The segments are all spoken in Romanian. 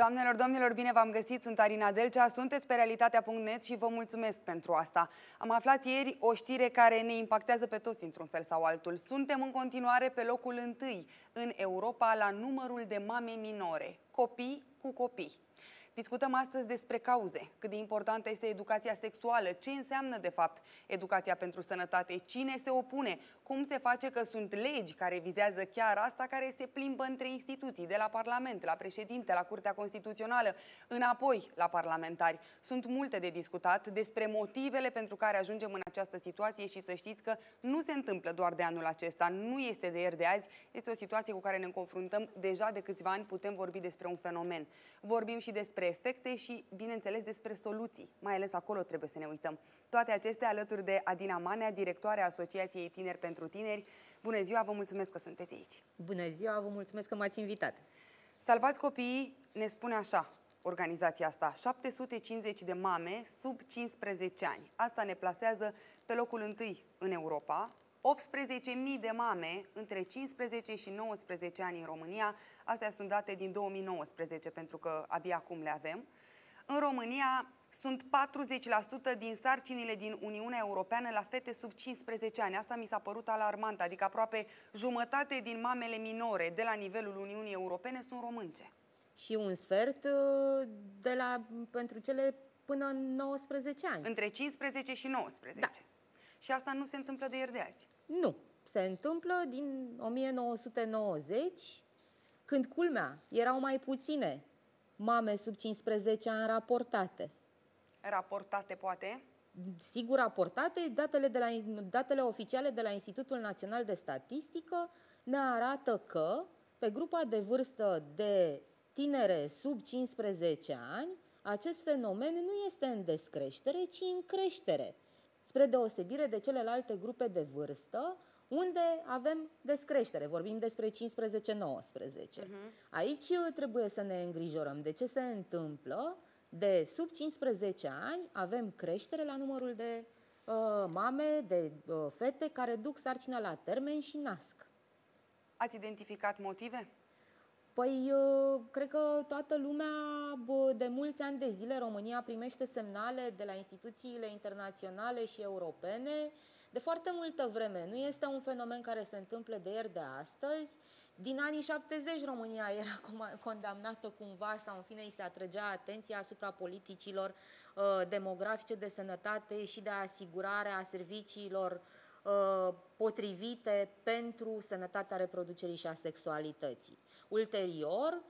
Doamnelor, domnilor, bine v-am găsit, sunt Arina Delcea, sunteți pe realitatea.net și vă mulțumesc pentru asta. Am aflat ieri o știre care ne impactează pe toți într-un fel sau altul. Suntem în continuare pe locul întâi în Europa la numărul de mame minore, copii cu copii. Discutăm astăzi despre cauze, cât de importantă este educația sexuală, ce înseamnă de fapt educația pentru sănătate, cine se opune, cum se face că sunt legi care vizează chiar asta, care se plimbă între instituții, de la Parlament, la președinte, la Curtea Constituțională, înapoi la parlamentari. Sunt multe de discutat despre motivele pentru care ajungem în această situație și să știți că nu se întâmplă doar de anul acesta, nu este de ieri de azi, este o situație cu care ne confruntăm deja de câțiva ani, putem vorbi despre un fenomen. Vorbim și despre efecte și, bineînțeles, despre soluții. Mai ales acolo trebuie să ne uităm. Toate acestea alături de Adina Manea, directoarea Asociației Tineri pentru Tineri. Bună ziua, vă mulțumesc că sunteți aici. Bună ziua, vă mulțumesc că m-ați invitat. Salvați copiii ne spune așa, organizația asta, 750 de mame sub 15 ani. Asta ne plasează pe locul întâi în Europa, 18.000 de mame între 15 și 19 ani în România. Astea sunt date din 2019, pentru că abia acum le avem. În România sunt 40% din sarcinile din Uniunea Europeană la fete sub 15 ani. Asta mi s-a părut alarmant, adică aproape jumătate din mamele minore de la nivelul Uniunii Europene sunt românce. Și un sfert uh, de la, pentru cele până în 19 ani. Între 15 și 19. Da. Și asta nu se întâmplă de ieri de azi. Nu. Se întâmplă din 1990, când culmea erau mai puține mame sub 15 ani raportate. Raportate, poate? Sigur, raportate. Datele, de la, datele oficiale de la Institutul Național de Statistică ne arată că pe grupa de vârstă de tinere sub 15 ani, acest fenomen nu este în descreștere, ci în creștere spre deosebire de celelalte grupe de vârstă, unde avem descreștere, vorbim despre 15-19. Uh-huh. Mhm. Aici trebuie să ne îngrijorăm de ce se întâmplă. De sub 15 ani avem creștere la numărul de uh, mame, de uh, fete care duc sarcina la termen și nasc. Ați identificat motive? Păi, cred că toată lumea, de mulți ani de zile, România primește semnale de la instituțiile internaționale și europene de foarte multă vreme. Nu este un fenomen care se întâmplă de ieri de astăzi. Din anii 70 România era condamnată cumva sau în fine îi se atrăgea atenția asupra politicilor uh, demografice de sănătate și de asigurare a serviciilor uh, Uh, potrivite pentru sănătatea reproducerii și a sexualității. Ulterior,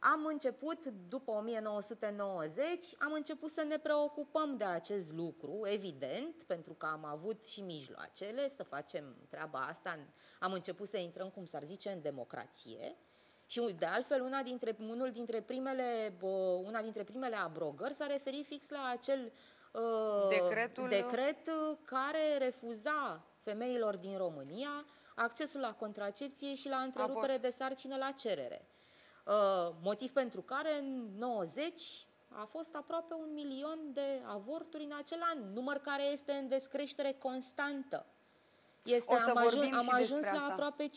am început, după 1990, am început să ne preocupăm de acest lucru, evident, pentru că am avut și mijloacele să facem treaba asta. Am început să intrăm, cum s-ar zice, în democrație. Și de altfel, una dintre, unul dintre primele, una dintre primele abrogări s-a referit fix la acel uh, Decretul... decret care refuza femeilor din România accesul la contracepție și la întrerupere Avort. de sarcină la cerere. Uh, motiv pentru care în 90 a fost aproape un milion de avorturi în acel an, număr care este în descreștere constantă. Este, am, ajun, am ajuns la asta. aproape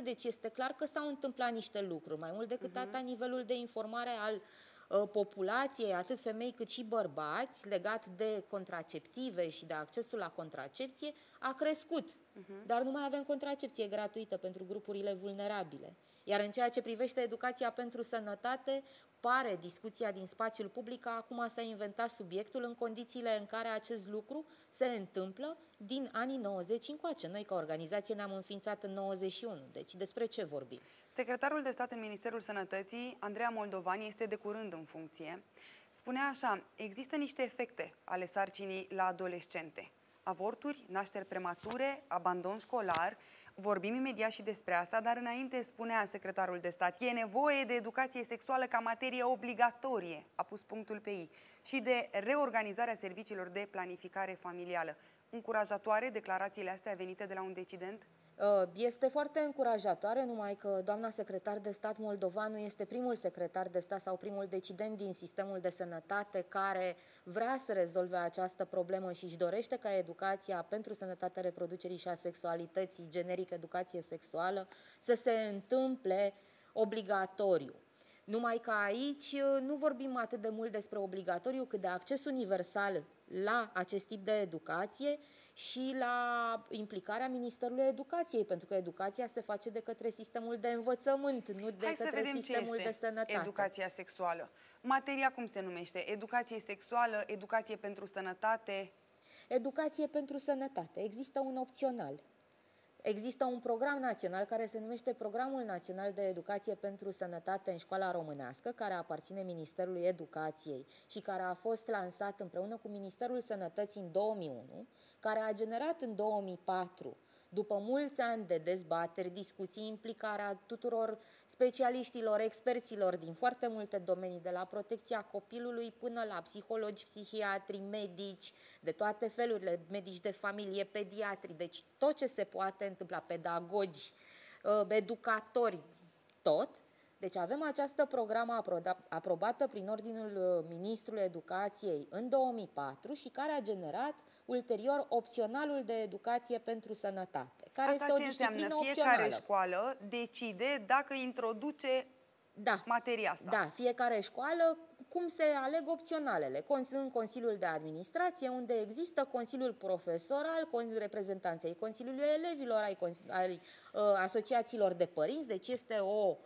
5%, deci este clar că s-au întâmplat niște lucruri, mai mult decât uh-huh. atâta nivelul de informare al uh, Uh, populației, atât femei cât și bărbați, legat de contraceptive și de accesul la contracepție, a crescut. Uh-huh. Dar nu mai avem contracepție gratuită pentru grupurile vulnerabile. Iar în ceea ce privește educația pentru sănătate, pare discuția din spațiul public că acum s-a inventat subiectul în condițiile în care acest lucru se întâmplă din anii 90 încoace. Noi, ca organizație, ne-am înființat în 91. Deci, despre ce vorbim? Secretarul de stat în Ministerul Sănătății, Andreea Moldovani, este de curând în funcție. Spunea așa, există niște efecte ale sarcinii la adolescente. Avorturi, nașteri premature, abandon școlar. Vorbim imediat și despre asta, dar înainte spunea secretarul de stat, e nevoie de educație sexuală ca materie obligatorie, a pus punctul pe ei, și de reorganizarea serviciilor de planificare familială. Încurajatoare declarațiile astea venite de la un decident? Uh, este foarte încurajatoare, numai că doamna secretar de stat Moldovanu este primul secretar de stat sau primul decident din sistemul de sănătate care vrea să rezolve această problemă și își dorește ca educația pentru sănătatea reproducerii și a sexualității, generic educație sexuală, să se întâmple obligatoriu. Numai că aici uh, nu vorbim atât de mult despre obligatoriu, cât de acces universal la acest tip de educație și la implicarea Ministerului Educației, pentru că educația se face de către sistemul de învățământ, nu de Hai către sistemul de sănătate. educația sexuală. Materia cum se numește? Educație sexuală, educație pentru sănătate? Educație pentru sănătate. Există un opțional. Există un program național care se numește Programul Național de Educație pentru Sănătate în Școala Românească, care aparține Ministerului Educației și care a fost lansat împreună cu Ministerul Sănătății în 2001, care a generat în 2004 după mulți ani de dezbateri, discuții, implicarea tuturor specialiștilor, experților din foarte multe domenii, de la protecția copilului până la psihologi, psihiatri, medici, de toate felurile, medici de familie, pediatri, deci tot ce se poate întâmpla, pedagogi, uh, educatori, tot, deci avem această programă aprobată prin Ordinul uh, Ministrului Educației în 2004 și care a generat ulterior opționalul de educație pentru sănătate, care Asta este o disciplină înseamnă? Fiecare opțională. școală decide dacă introduce da. materia asta. Da, fiecare școală cum se aleg opționalele. În Consiliul de Administrație, unde există Consiliul Profesoral, reprezentanței Consiliului Elevilor, ai, ai uh, asociațiilor de părinți, deci este o uh,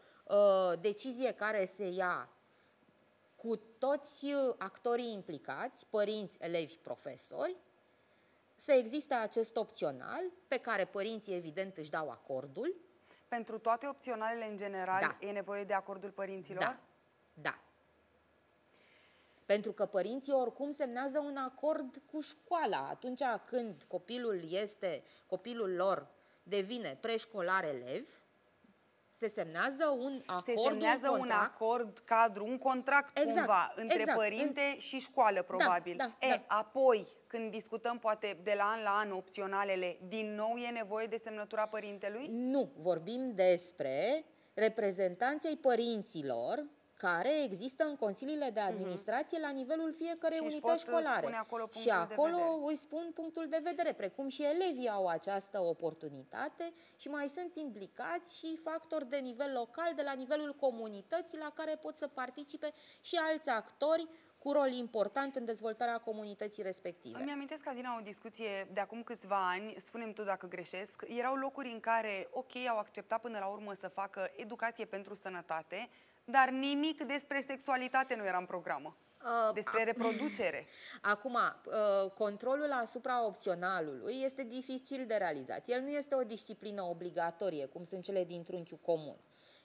decizie care se ia cu toți actorii implicați, părinți, elevi, profesori, să existe acest opțional pe care părinții evident își dau acordul. Pentru toate opționalele în general da. e nevoie de acordul părinților? Da. Da. Pentru că părinții oricum semnează un acord cu școala. Atunci când copilul este, copilul lor devine preșcolar elev, se semnează un acord, se semnează un, un acord cadru, un contract exact, cumva între exact, părinte în... și școală, da, probabil. Da, da, e, da. apoi, când discutăm poate de la an la an opționalele, din nou e nevoie de semnătura părintelui? Nu, vorbim despre reprezentanței părinților care există în consiliile de mhm. administrație uh-huh. la nivelul fiecarei și unități școlare. Acolo și acolo îi spun punctul de vedere, precum și elevii au această oportunitate și mai sunt implicați și factori de nivel local, de la nivelul comunității la care pot să participe și alți actori cu rol important în dezvoltarea comunității respective. Îmi amintesc, Adina, o discuție de acum câțiva ani, spunem tu dacă greșesc, erau locuri în care, ok, au acceptat până la urmă să facă educație pentru sănătate, dar nimic despre sexualitate nu era în programă. Uh, despre reproducere. Acum, uh, controlul asupra opționalului este dificil de realizat. El nu este o disciplină obligatorie, cum sunt cele din trunchiul comun.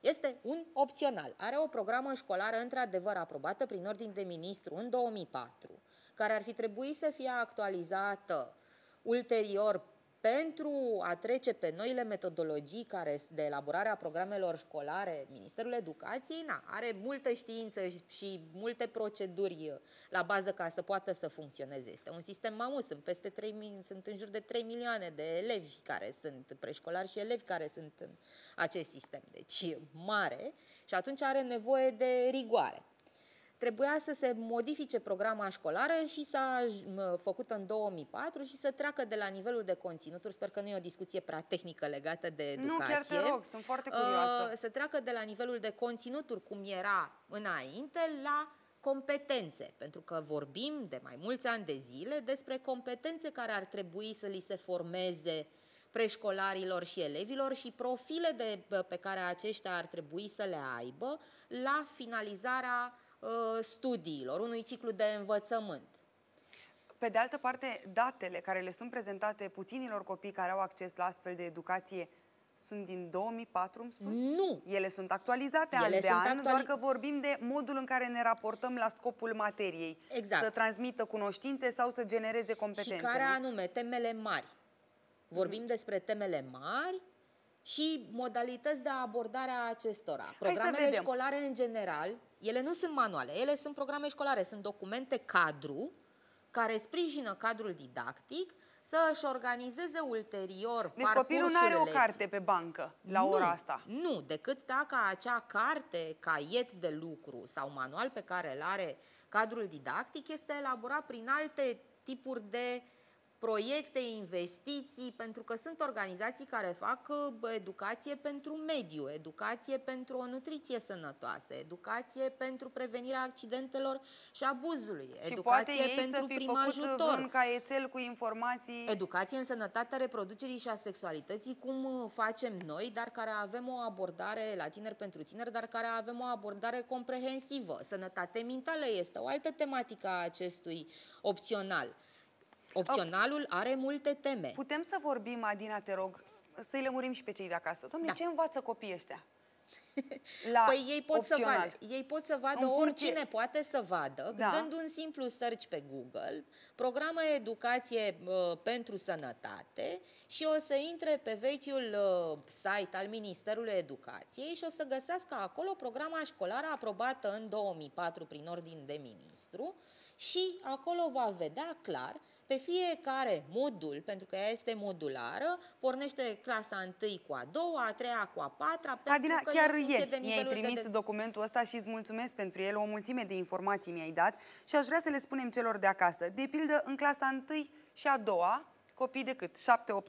Este un opțional. Are o programă școlară într-adevăr aprobată prin ordin de ministru în 2004, care ar fi trebuit să fie actualizată ulterior pentru a trece pe noile metodologii care de elaborare a programelor școlare, Ministerul Educației na, are multă știință și multe proceduri la bază ca să poată să funcționeze. Este un sistem mamut, sunt peste 3, sunt în jur de 3 milioane de elevi care sunt preșcolari și elevi care sunt în acest sistem. Deci mare și atunci are nevoie de rigoare trebuia să se modifice programa școlară și s-a făcut în 2004 și să treacă de la nivelul de conținuturi, sper că nu e o discuție prea tehnică legată de educație. Nu, chiar te rog, sunt foarte curioasă. Uh, să treacă de la nivelul de conținuturi, cum era înainte, la competențe, pentru că vorbim de mai mulți ani de zile despre competențe care ar trebui să li se formeze preșcolarilor și elevilor și profile de, pe care aceștia ar trebui să le aibă la finalizarea Uh, studiilor, unui ciclu de învățământ. Pe de altă parte, datele care le sunt prezentate puținilor copii care au acces la astfel de educație sunt din 2004, îmi spui? Nu. Ele sunt actualizate Ele an de an, actuali... doar că vorbim de modul în care ne raportăm la scopul materiei. Exact. Să transmită cunoștințe sau să genereze competențe. Și care anume? Temele mari. Vorbim mm. despre temele mari și modalități de abordare a acestora. Programele școlare în general ele nu sunt manuale, ele sunt programe școlare, sunt documente cadru care sprijină cadrul didactic să își organizeze ulterior Deci copilul nu are o carte pe bancă la nu, ora asta. Nu, decât dacă acea carte, caiet de lucru sau manual pe care îl are cadrul didactic este elaborat prin alte tipuri de proiecte, investiții, pentru că sunt organizații care fac uh, educație pentru mediu, educație pentru o nutriție sănătoasă, educație pentru prevenirea accidentelor și abuzului, și educație poate pentru să fi prim făcut ajutor. un caietel cu informații... Educație în sănătatea reproducerii și a sexualității, cum uh, facem noi, dar care avem o abordare la tineri pentru tineri, dar care avem o abordare comprehensivă. Sănătate mentală este o altă tematică a acestui opțional. Opționalul are multe teme. Putem să vorbim, Adina, te rog, să-i lămurim și pe cei de acasă. Doamne, Da. ce învață copiii ăștia? La Păi ei pot, să opțional. vadă, ei pot să vadă, În funcție- oricine poate să vadă, Da. dând un simplu search pe Google, programă educație uh, pentru sănătate și o să intre pe vechiul uh, site al Ministerului Educației și o să găsească acolo programa școlară aprobată în 2004 prin ordin de ministru și acolo va vedea clar pe fiecare modul, pentru că ea este modulară, pornește clasa 1 cu a doua, a treia cu a patra, pentru Adina, că e chiar în funcție ieri de mi-ai nivelul de trimis dez- documentul ăsta și îți mulțumesc pentru el, o mulțime de informații mi-ai dat și aș vrea să le spunem celor de acasă. De pildă, în clasa 1 și a doua, copii de cât? 7-8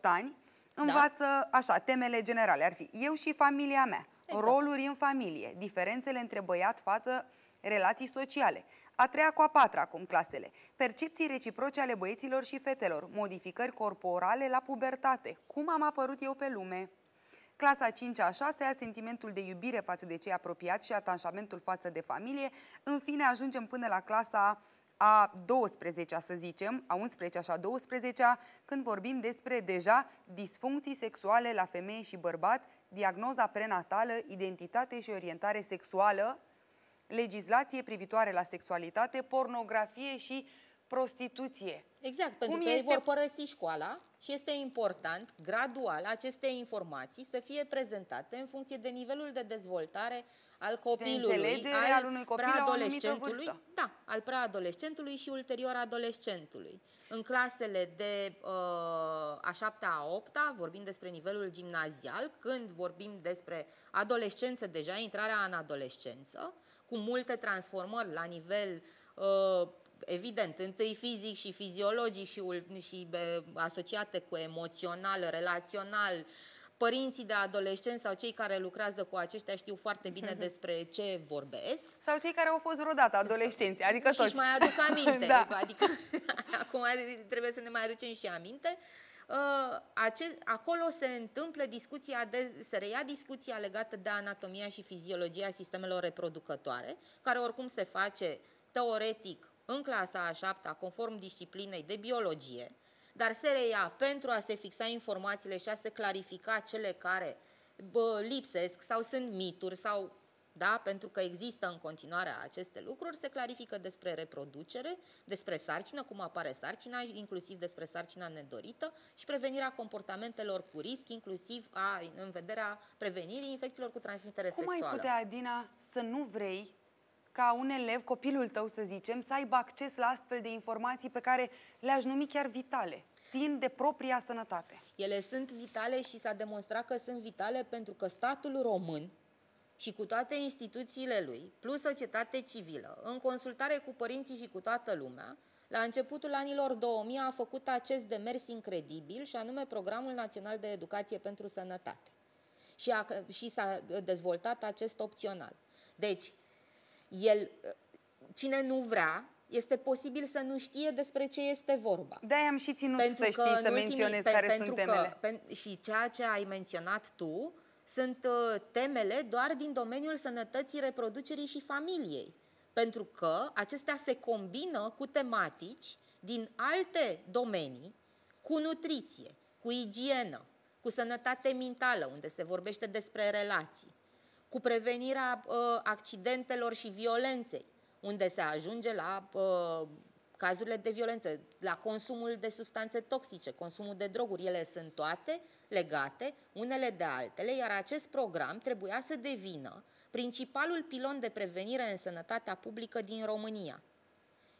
ani, Da. învață așa, temele generale ar fi eu și familia mea, Exact. roluri în familie, diferențele între băiat-fată, relații sociale. A treia cu a patra acum clasele. Percepții reciproce ale băieților și fetelor, modificări corporale la pubertate, cum am apărut eu pe lume. Clasa 5 a 6 a sentimentul de iubire față de cei apropiați și atașamentul față de familie. În fine, ajungem până la clasa a 12 să zicem, a 11 și a 12 când vorbim despre deja disfuncții sexuale la femeie și bărbat, diagnoza prenatală, identitate și orientare sexuală, legislație privitoare la sexualitate, pornografie și prostituție. Exact, pentru Cum că ei este- vor părăsi școala și este important, gradual, aceste informații să fie prezentate în funcție de nivelul de dezvoltare al copilului, înțelegere al unui copil la o anumită preadolescentului, vârstă. da, al preadolescentului și ulterior adolescentului. În clasele de uh, a șaptea, a opta, vorbim despre nivelul gimnazial, când vorbim despre adolescență, deja intrarea în adolescență, cu multe transformări la nivel uh, evident, întâi fizic și fiziologic și, ul- și be, asociate cu emoțional, relațional. Părinții de adolescenți sau cei care lucrează cu aceștia știu foarte bine despre ce vorbesc. Sau cei care au fost vreodată adolescenți, adică Și toți. își mai aduc aminte. Da. Adică acum trebuie să ne mai aducem și aminte. Uh, ace- acolo se întâmplă discuția, de, se reia discuția legată de anatomia și fiziologia sistemelor reproducătoare, care oricum se face teoretic în clasa a șaptea, conform disciplinei de biologie, dar se reia pentru a se fixa informațiile și a se clarifica cele care bă, lipsesc sau sunt mituri sau da, pentru că există în continuare aceste lucruri, se clarifică despre reproducere, despre sarcină, cum apare sarcina, inclusiv despre sarcina nedorită și prevenirea comportamentelor cu risc, inclusiv a, în vederea prevenirii infecțiilor cu transmitere Cum sexuală. ai putea, Adina, să nu vrei ca un elev, copilul tău să zicem, să aibă acces la astfel de informații pe care le-aș numi chiar vitale, țin de propria sănătate? Ele sunt vitale și s-a demonstrat că sunt vitale pentru că statul român și cu toate instituțiile lui, plus societate civilă, în consultare cu părinții și cu toată lumea, la începutul anilor 2000 a făcut acest demers incredibil și anume Programul Național de Educație pentru Sănătate. Și, a, și s-a dezvoltat acest opțional. Deci, el, cine nu vrea, este posibil să nu știe despre ce este vorba. De-aia am și ținut să știi, în să menționez care pentru sunt că, temele. pen, și ceea ce ai menționat tu sunt uh, temele doar din domeniul sănătății, reproducerii și familiei. Pentru că acestea se combină cu tematici din alte domenii, cu nutriție, cu igienă, cu sănătate mentală, unde se vorbește despre relații, cu prevenirea uh, accidentelor și violenței, unde se ajunge la uh, cazurile de violență, la consumul de substanțe toxice, consumul de droguri. Ele sunt toate legate unele de altele, iar acest program trebuia să devină principalul pilon de prevenire în sănătatea publică din România.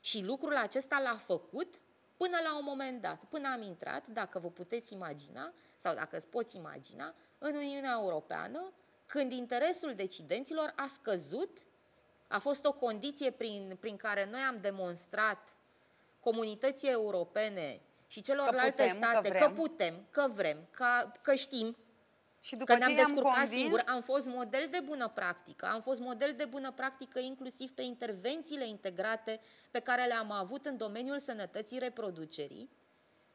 Și lucrul acesta l-a făcut până la un moment dat, până am intrat, dacă vă puteți imagina, sau dacă îți poți imagina, în Uniunea Europeană, când interesul decidenților a scăzut, a fost o condiție prin, prin care noi am demonstrat comunității europene și celorlalte că putem, state că, că putem, că vrem, că, că știm, și după că ne-am descurcat convins... singur, am fost model de bună practică, am fost model de bună practică inclusiv pe intervențiile integrate pe care le-am avut în domeniul sănătății reproducerii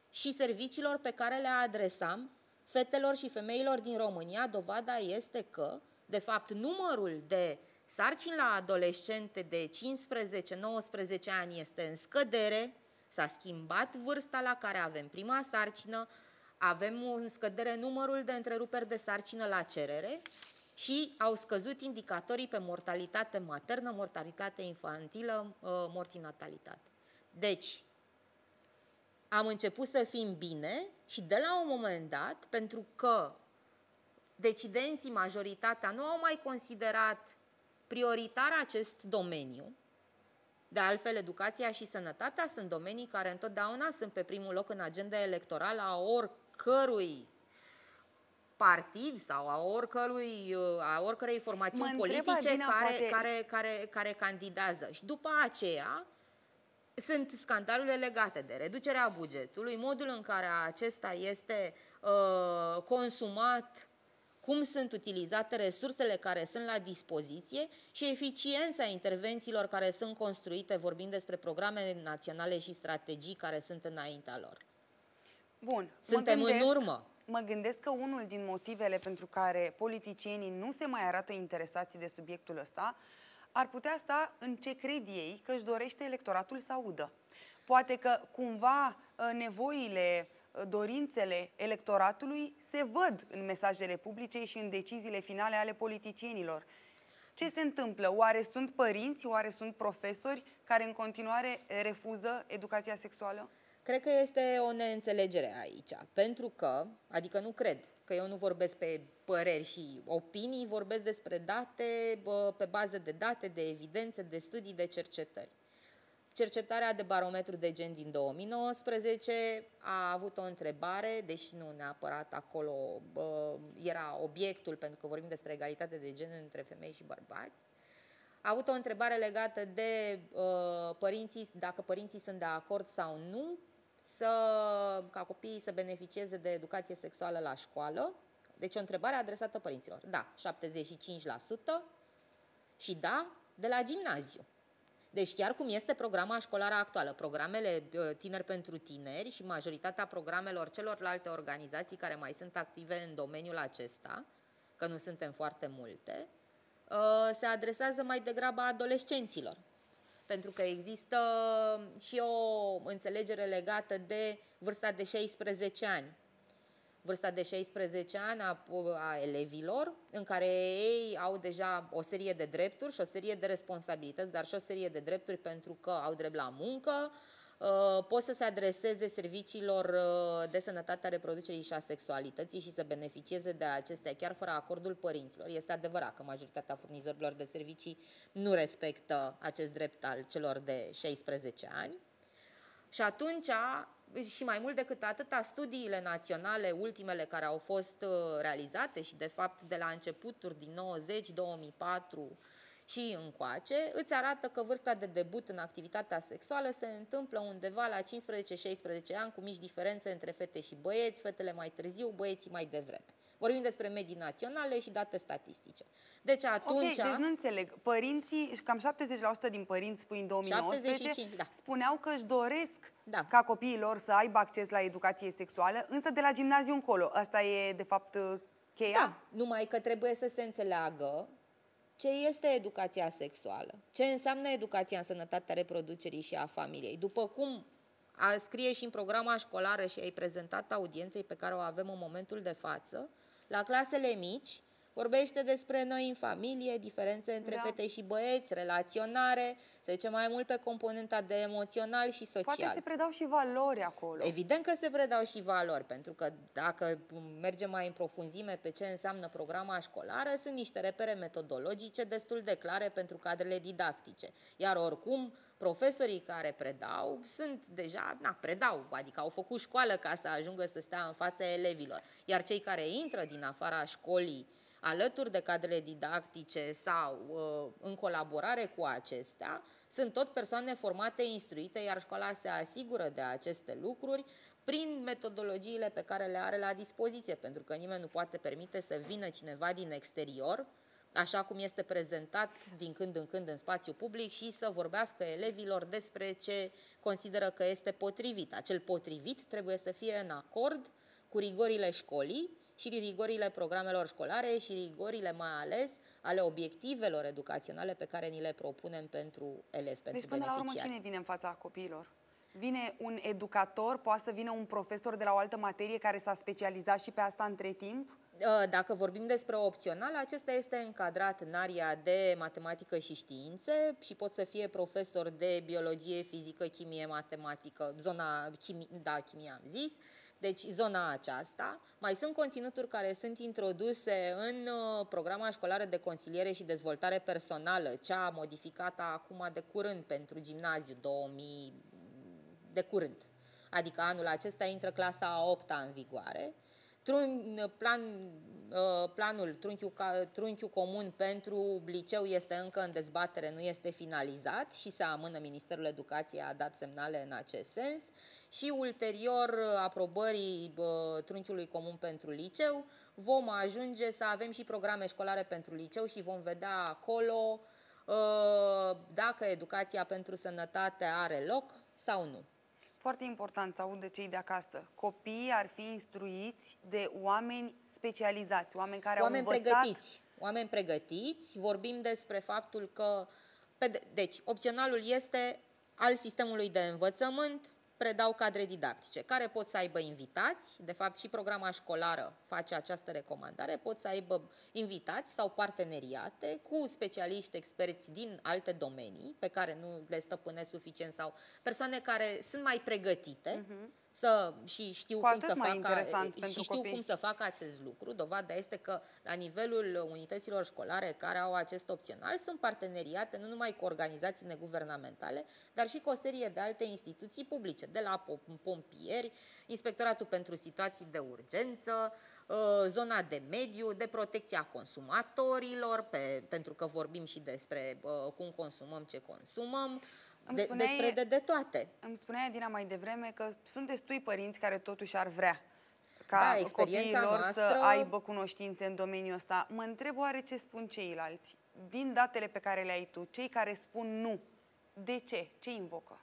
și serviciilor pe care le adresam fetelor și femeilor din România. Dovada este că, de fapt, numărul de sarcini la adolescente de 15-19 ani este în scădere, s-a schimbat vârsta la care avem prima sarcină, avem în scădere numărul de întreruperi de sarcină la cerere și au scăzut indicatorii pe mortalitate maternă, mortalitate infantilă, uh, mortinatalitate. Deci, am început să fim bine și de la un moment dat, pentru că decidenții, majoritatea, nu au mai considerat prioritar acest domeniu, de altfel, educația și sănătatea sunt domenii care întotdeauna sunt pe primul loc în agenda electorală a oricărui partid sau a oricărui, a oricărei formațiuni politice Adina, care, poate... care, care, care candidează. Și după aceea sunt scandalurile legate de reducerea bugetului, modul în care acesta este uh, consumat cum sunt utilizate resursele care sunt la dispoziție și eficiența intervențiilor care sunt construite, vorbim despre programe naționale și strategii care sunt înaintea lor. Bun. Suntem gândesc, în urmă. Mă gândesc că unul din motivele pentru care politicienii nu se mai arată interesați de subiectul ăsta ar putea sta în ce cred ei că își dorește electoratul să audă. Poate că cumva ă, nevoile dorințele electoratului se văd în mesajele publice și în deciziile finale ale politicienilor. Ce se întâmplă? Oare sunt părinți, oare sunt profesori care în continuare refuză educația sexuală? Cred că este o neînțelegere aici, pentru că, adică nu cred, că eu nu vorbesc pe păreri și opinii, vorbesc despre date, pe bază de date, de evidențe, de studii, de cercetări. Cercetarea de barometru de gen din 2019 a avut o întrebare, deși nu neapărat acolo bă, era obiectul, pentru că vorbim despre egalitate de gen între femei și bărbați. A avut o întrebare legată de uh, părinții, dacă părinții sunt de acord sau nu să, ca copiii să beneficieze de educație sexuală la școală. Deci o întrebare adresată părinților. Da, 75% și da, de la gimnaziu. Deci chiar cum este programa școlară actuală, programele uh, Tineri pentru Tineri și majoritatea programelor celorlalte organizații care mai sunt active în domeniul acesta, că nu suntem foarte multe, uh, se adresează mai degrabă adolescenților. Pentru că există și o înțelegere legată de vârsta de 16 ani vârsta de 16 ani a, a elevilor, în care ei au deja o serie de drepturi și o serie de responsabilități, dar și o serie de drepturi pentru că au drept la muncă, uh, pot să se adreseze serviciilor uh, de sănătate a reproducerii și a sexualității și să beneficieze de acestea chiar fără acordul părinților. Este adevărat că majoritatea furnizorilor de servicii nu respectă acest drept al celor de 16 ani. Și atunci și mai mult decât atâta, studiile naționale, ultimele care au fost uh, realizate și de fapt de la începuturi din 90, 2004 și încoace, îți arată că vârsta de debut în activitatea sexuală se întâmplă undeva la 15-16 ani, cu mici diferențe între fete și băieți, fetele mai târziu, băieții mai devreme. Vorbim despre medii naționale și date statistice. Deci atunci... Ok, deci nu înțeleg. Părinții, cam 70% din părinți, spui în 2019, 75, da. spuneau că își doresc da. ca copiii lor să aibă acces la educație sexuală, însă de la gimnaziu încolo. Asta e, de fapt, cheia? Da, numai că trebuie să se înțeleagă ce este educația sexuală, ce înseamnă educația în sănătatea reproducerii și a familiei. După cum a scrie și în programa școlară și ai prezentat audienței pe care o avem în momentul de față, la clasele mici, Vorbește despre noi în familie, diferențe între da. fete și băieți, relaționare, se duce mai mult pe componenta de emoțional și social. Poate se predau și valori acolo. Evident că se predau și valori, pentru că dacă mergem mai în profunzime pe ce înseamnă programa școlară, sunt niște repere metodologice destul de clare pentru cadrele didactice. Iar oricum, profesorii care predau sunt deja, na, predau, adică au făcut școală ca să ajungă să stea în fața elevilor. Iar cei care intră din afara școlii alături de cadrele didactice sau uh, în colaborare cu acestea, sunt tot persoane formate, instruite, iar școala se asigură de aceste lucruri prin metodologiile pe care le are la dispoziție, pentru că nimeni nu poate permite să vină cineva din exterior, așa cum este prezentat din când în când în spațiu public și să vorbească elevilor despre ce consideră că este potrivit. Acel potrivit trebuie să fie în acord cu rigorile școlii și rigorile programelor școlare și rigorile mai ales ale obiectivelor educaționale pe care ni le propunem pentru elevi, pentru deci, până la urmă, cine vine în fața copiilor? Vine un educator, poate să vină un profesor de la o altă materie care s-a specializat și pe asta între timp? Ă, dacă vorbim despre opțional, acesta este încadrat în aria de matematică și științe și pot să fie profesor de biologie, fizică, chimie, matematică, zona, chimie, da, chimie am zis, deci zona aceasta. Mai sunt conținuturi care sunt introduse în ă, programa școlară de consiliere și dezvoltare personală, cea modificată acum de curând pentru gimnaziu 2000 de curând. Adică anul acesta intră clasa a 8 -a în vigoare Trun, plan, uh, planul trunchiul, trunchiul comun pentru liceu este încă în dezbatere, nu este finalizat și se amână Ministerul Educației a dat semnale în acest sens și ulterior aprobării uh, trunchiului comun pentru liceu vom ajunge să avem și programe școlare pentru liceu și vom vedea acolo uh, dacă educația pentru sănătate are loc sau nu. Foarte important să aud de cei de acasă. Copiii ar fi instruiți de oameni specializați, oameni care oameni au învățat... pregătiți. Oameni pregătiți. Vorbim despre faptul că... Deci, opționalul este al sistemului de învățământ predau cadre didactice, care pot să aibă invitați, de fapt și programa școlară face această recomandare, pot să aibă invitați sau parteneriate cu specialiști experți din alte domenii pe care nu le stăpânesc suficient sau persoane care sunt mai pregătite, uh-huh să, și știu, cum să, facă, și știu cum să facă acest lucru. Dovada este că la nivelul unităților școlare care au acest opțional sunt parteneriate nu numai cu organizații neguvernamentale, dar și cu o serie de alte instituții publice, de la pompieri, Inspectoratul pentru Situații de Urgență, ă, zona de mediu, de protecția consumatorilor, pe, pentru că vorbim și despre uh, cum consumăm, ce consumăm, îmi de, spuneai, despre de, de toate. Îmi spunea Dina mai devreme că sunt destui părinți care totuși ar vrea ca da, experiența copiilor noastră... să aibă cunoștințe în domeniul ăsta. Mă întreb oare ce spun ceilalți. Din datele pe care le ai tu, cei care spun nu, de ce? Ce invocă?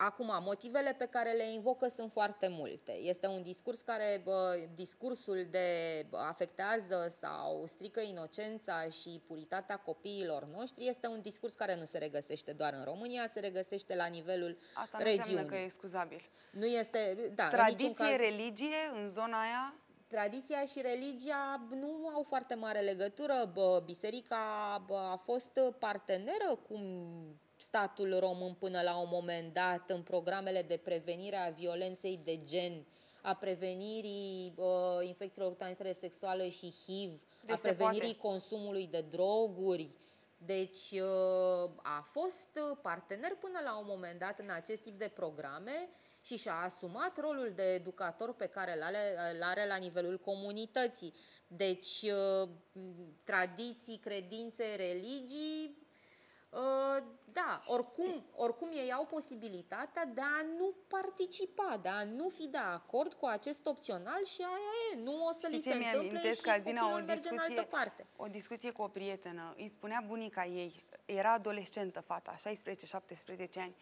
Acum, motivele pe care le invocă sunt foarte multe. Este un discurs care, bă, discursul de afectează sau strică inocența și puritatea copiilor noștri este un discurs care nu se regăsește doar în România, se regăsește la nivelul Asta regiunii. Asta că e excuzabil. Nu este, da, Tradiție, în caz, religie în zona aia? Tradiția și religia nu au foarte mare legătură. Biserica a fost parteneră cu statul român până la un moment dat în programele de prevenire a violenței de gen, a prevenirii uh, infecțiilor urtanitele sexuale și HIV, deci a prevenirii poate. consumului de droguri. Deci uh, a fost partener până la un moment dat în acest tip de programe și și-a asumat rolul de educator pe care îl are, îl are la nivelul comunității. Deci uh, tradiții, credințe, religii Uh, da, oricum, oricum ei au posibilitatea de a nu participa, de a nu fi de acord cu acest opțional și aia e, nu o să Știți li se întâmple și copilul merge în altă parte. O discuție cu o prietenă, îi spunea bunica ei, era adolescentă fata, 16-17 ani,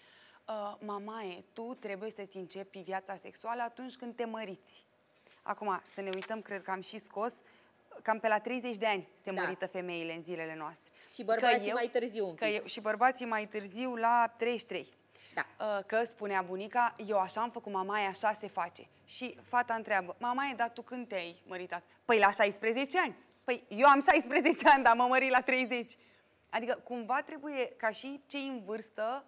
uh, mamaie, tu trebuie să-ți începi viața sexuală atunci când te măriți. Acum, să ne uităm, cred că am și scos, cam pe la 30 de ani se da. mărită femeile în zilele noastre. Și bărbații eu, mai târziu un pic. Că eu, și bărbații mai târziu la 33. Da. Uh, că spunea bunica, eu așa am făcut, mamaie, așa se face. Și fata întreabă, mamaie, dar tu când te-ai măritat? Păi la 16 ani. Păi eu am 16 ani, dar mă mări la 30. Adică cumva trebuie ca și cei în vârstă,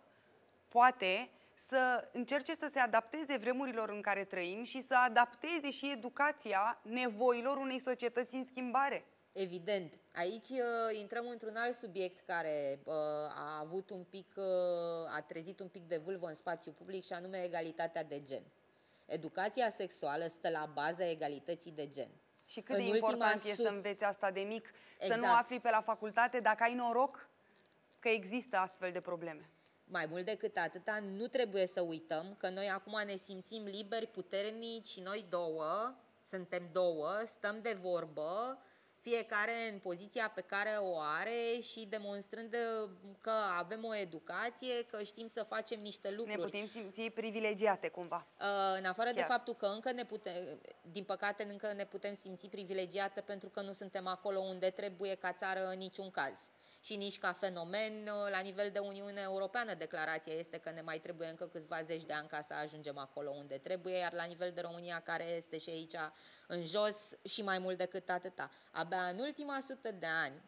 poate, să încerce să se adapteze vremurilor în care trăim și să adapteze și educația nevoilor unei societăți în schimbare. Evident. Aici uh, intrăm într-un alt subiect care uh, a avut un pic, uh, a trezit un pic de vâlvă în spațiu public și anume egalitatea de gen. Educația sexuală stă la baza egalității de gen. Și cât în de important sub... e să înveți asta de mic, exact. să nu exact. afli pe la facultate dacă ai noroc că există astfel de probleme. Mai mult decât atâta, nu trebuie să uităm că noi acum ne simțim liberi, puternici și noi două, suntem două, stăm de vorbă, fiecare în poziția pe care o are și demonstrând uh, că avem o educație, că știm să facem niște lucruri. Ne putem simți privilegiate cumva. Uh, în afară Chiar. de faptul că încă ne putem, din păcate încă ne putem simți privilegiate pentru că nu suntem acolo unde trebuie ca țară în niciun caz și nici ca fenomen uh, la nivel de Uniune Europeană. Declarația este că ne mai trebuie încă câțiva zeci de ani ca să ajungem acolo unde trebuie, iar la nivel de România, care este și aici în jos, și mai mult decât atâta. Abia în ultima sută de ani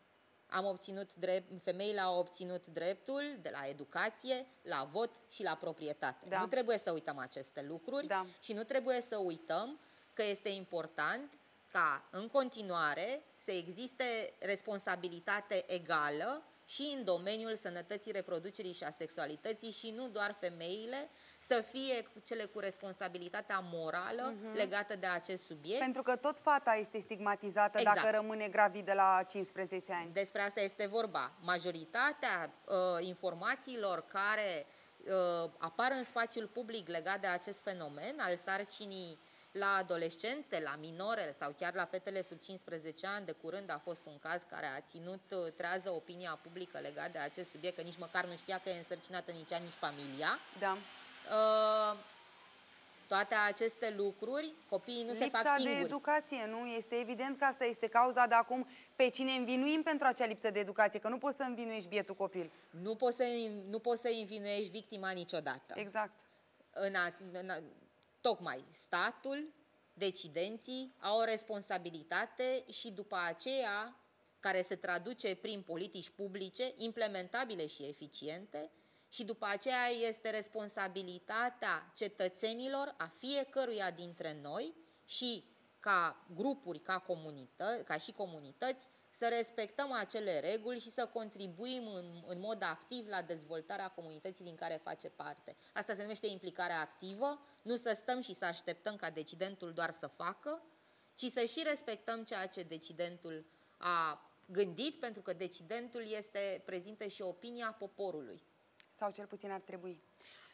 am obținut drept, femeile au obținut dreptul de la educație, la vot și la proprietate. Da. Nu trebuie să uităm aceste lucruri da. și nu trebuie să uităm că este important ca în continuare să existe responsabilitate egală și în domeniul sănătății reproducerii și a sexualității și nu doar femeile să fie cele cu responsabilitatea morală uh-huh. legată de acest subiect. Pentru că tot fata este stigmatizată exact. dacă rămâne gravidă la 15 ani. Despre asta este vorba. Majoritatea uh, informațiilor care uh, apar în spațiul public legat de acest fenomen al sarcinii la adolescente, la minore sau chiar la fetele sub 15 ani. De curând a fost un caz care a ținut uh, trează opinia publică legat de acest subiect, că nici măcar nu știa că e însărcinată nici ea, nici familia. Da. Uh, toate aceste lucruri, copiii nu Lipsa se fac singuri. de educație, nu? Este evident că asta este cauza, dar acum pe cine învinuim pentru acea lipsă de educație? Că nu poți să învinuiești bietul copil. Nu poți să, nu poți să învinuiești victima niciodată. Exact. În a, în a, Tocmai statul, decidenții au o responsabilitate și după aceea, care se traduce prin politici publice, implementabile și eficiente, și după aceea este responsabilitatea cetățenilor, a fiecăruia dintre noi și ca grupuri, ca, comunită, ca și comunități, să respectăm acele reguli și să contribuim în, în mod activ la dezvoltarea comunității din care face parte. Asta se numește implicare activă, nu să stăm și să așteptăm ca decidentul doar să facă, ci să și respectăm ceea ce decidentul a gândit, pentru că decidentul este prezintă și opinia poporului. Sau cel puțin ar trebui.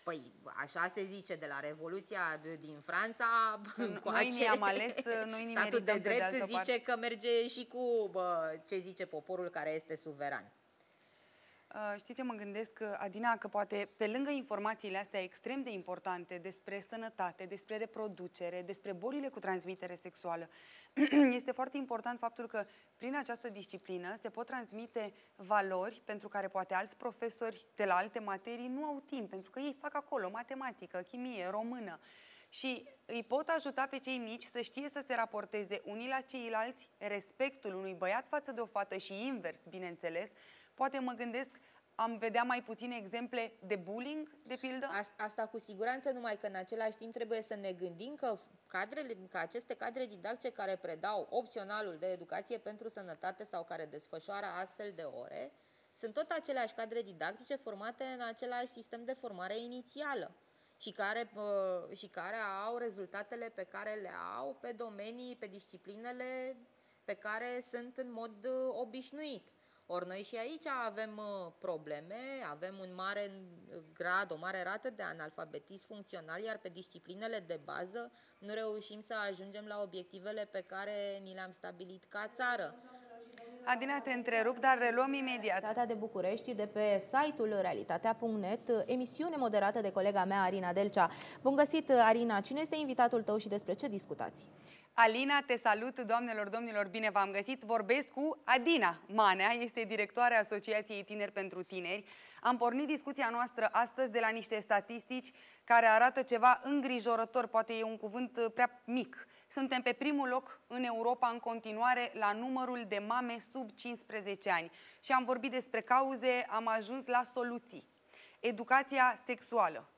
Păi așa se zice de la Revoluția din Franța cu Noi ace... am ales, noi statul de drept de zice parte. că merge și cu bă, ce zice poporul care este suveran. Uh, știi ce mă gândesc, uh, Adina, că poate pe lângă informațiile astea extrem de importante despre sănătate, despre reproducere, despre bolile cu transmitere sexuală, este foarte important faptul că prin această disciplină se pot transmite valori pentru care poate alți profesori de la alte materii nu au timp, pentru că ei fac acolo matematică, chimie, română. Și îi pot ajuta pe cei mici să știe să se raporteze unii la ceilalți respectul unui băiat față de o fată și invers, bineînțeles, Poate mă gândesc, am vedea mai puține exemple de bullying, de pildă? Asta cu siguranță, numai că în același timp trebuie să ne gândim că, cadrele, că aceste cadre didactice care predau opționalul de educație pentru sănătate sau care desfășoară astfel de ore, sunt tot aceleași cadre didactice formate în același sistem de formare inițială și care, și care au rezultatele pe care le au pe domenii, pe disciplinele pe care sunt în mod uh, obișnuit. Ori noi și aici avem uh, probleme, avem un mare grad, o mare rată de analfabetism funcțional, iar pe disciplinele de bază nu reușim să ajungem la obiectivele pe care ni le-am stabilit ca țară. Adina, te întrerup, dar reluăm imediat. Realitatea de București, de pe site-ul realitatea.net, emisiune moderată de colega mea, Arina Delcea. Bun găsit, Arina! Cine este invitatul tău și despre ce discutați? Alina, te salut, doamnelor, domnilor, bine v-am găsit. Vorbesc cu Adina Manea, este directoarea Asociației Tineri pentru Tineri. Am pornit discuția noastră astăzi de la niște statistici care arată ceva îngrijorător, poate e un cuvânt prea mic. Suntem pe primul loc în Europa în continuare la numărul de mame sub 15 ani. Și am vorbit despre cauze, am ajuns la soluții. Educația sexuală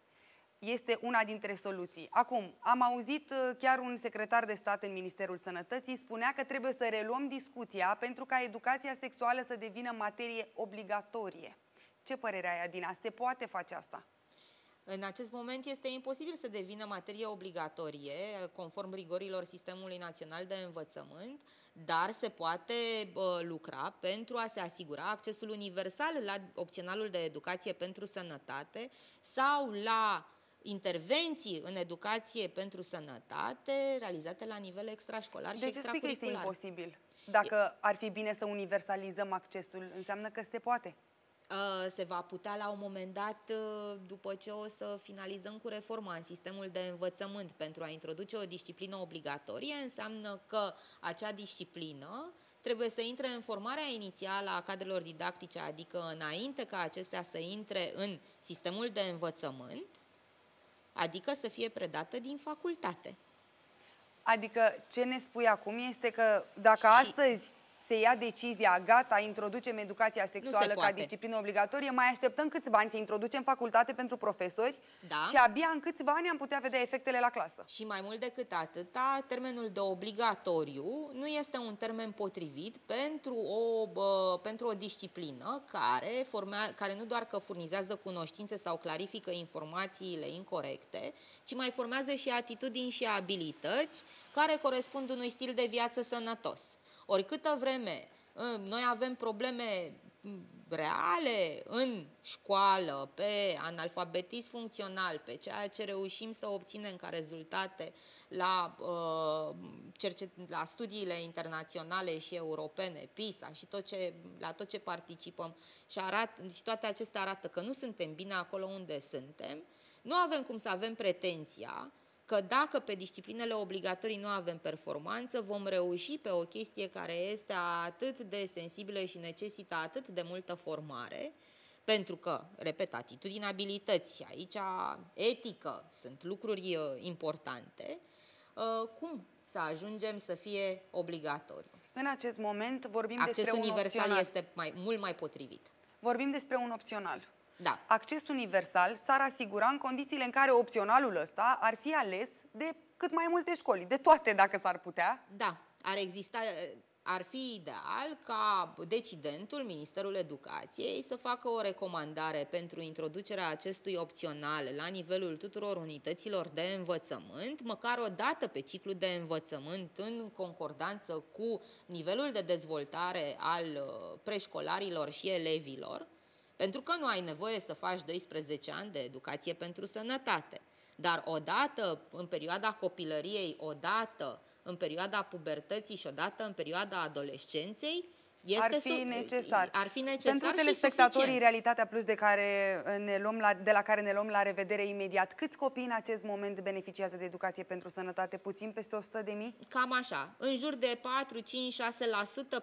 este una dintre soluții. Acum, am auzit uh, chiar un secretar de stat în Ministerul Sănătății spunea că trebuie să reluăm discuția pentru ca educația sexuală să devină materie obligatorie. Ce părere ai, Adina? Se poate face asta? În acest moment este imposibil să devină materie obligatorie, conform rigorilor Sistemului Național de Învățământ, dar se poate uh, lucra pentru a se asigura accesul universal la opționalul de educație pentru sănătate sau la intervenții în educație pentru sănătate realizate la nivel extrașcolar deci și extracurricular. Deci este imposibil. Dacă ar fi bine să universalizăm accesul, înseamnă că se poate. Uh, se va putea la un moment dat, uh, după ce o să finalizăm cu reforma în sistemul de învățământ pentru a introduce o disciplină obligatorie, înseamnă că acea disciplină trebuie să intre în formarea inițială a cadrelor didactice, adică înainte ca acestea să intre în sistemul de învățământ, adică să fie predată din facultate. Adică ce ne spui acum este că dacă și... astăzi se ia decizia, gata, introducem educația sexuală ca disciplină obligatorie, mai așteptăm câțiva ani să introducem facultate pentru profesori da. și abia în câțiva ani am putea vedea efectele la clasă. Și mai mult decât atâta, termenul de obligatoriu nu este un termen potrivit pentru o, bă, pentru o disciplină care, formea, care nu doar că furnizează cunoștințe sau clarifică informațiile incorrecte, ci mai formează și atitudini și abilități care corespund unui stil de viață sănătos. Ori câtă vreme ă, noi avem probleme reale în școală, pe analfabetism funcțional, pe ceea ce reușim să obținem ca rezultate la, uh, cercet, la studiile internaționale și europene, PISA și tot ce, la tot ce participăm. Și, arat, și toate acestea arată că nu suntem bine acolo unde suntem, nu avem cum să avem pretenția că dacă pe disciplinele obligatorii nu avem performanță, vom reuși pe o chestie care este atât de sensibilă și necesită atât de multă formare, pentru că, repet, atitudini, abilități, aici etică sunt lucruri uh, importante, uh, cum să ajungem să fie obligatoriu? În acest moment vorbim Accesul despre un universal opțional. este mai, mult mai potrivit. Vorbim despre un opțional. Da. Acces universal s-ar asigura în condițiile în care opționalul ăsta ar fi ales de cât mai multe școli, de toate dacă s-ar putea. Da, ar exista, ar fi ideal ca decidentul, Ministerul Educației, să facă o recomandare pentru introducerea acestui opțional la nivelul tuturor unităților de învățământ, măcar o dată pe ciclu de învățământ, în concordanță cu nivelul de dezvoltare al uh, preșcolarilor și elevilor, pentru că nu ai nevoie să faci 12 ani de educație pentru sănătate. Dar odată în perioada copilăriei, odată în perioada pubertății și odată în perioada adolescenței, este ar fi necesar. Ar fi necesar Pentru telespectatorii Realitatea Plus de, care ne luăm la, de la care ne luăm la revedere imediat, câți copii în acest moment beneficiază de educație pentru sănătate? Puțin peste 100 de mii? Cam așa. În jur de 4, 5, 6%